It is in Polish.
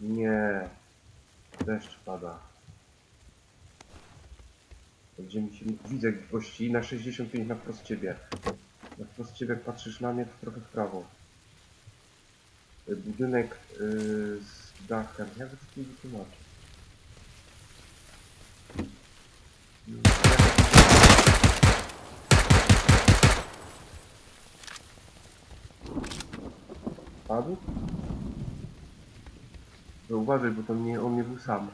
Nie. Deszcz pada. Gdzie mi się... Widzę gości na 65 na wprost ciebie. Na wprost ciebie patrzysz na mnie, to trochę w prawo. Budynek y, z dachem. Jak to ci wytłumaczę? Padł? Uważaj, bo to nie, on nie był sam.